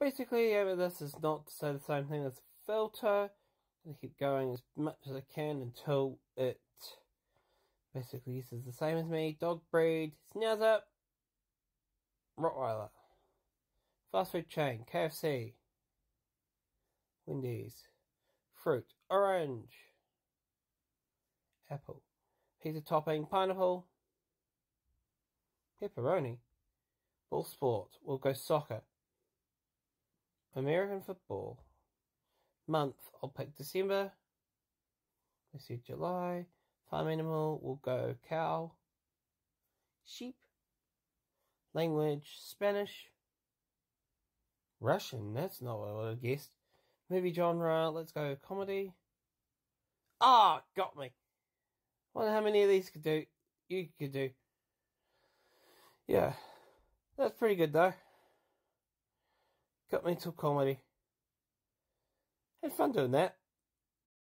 basically, this is not to say the same thing as filter. I keep going as much as I can until it basically uses the same as me. Dog breed, Schnauzer, Rottweiler. Fast food chain, KFC. Wendy's. Fruit, orange. Apple. Pizza topping, pineapple. Pepperoni. Ball sport, we'll go soccer. American football. Month, I'll pick December. Let's see, July. Farm animal, we'll go cow. Sheep. Language, Spanish. Russian, that's not what I would have guessed. Movie genre, let's go comedy. Ah, oh, got me. Wonder how many of these could do. You could do. Yeah, that's pretty good though. Got me to comedy. Had fun doing that.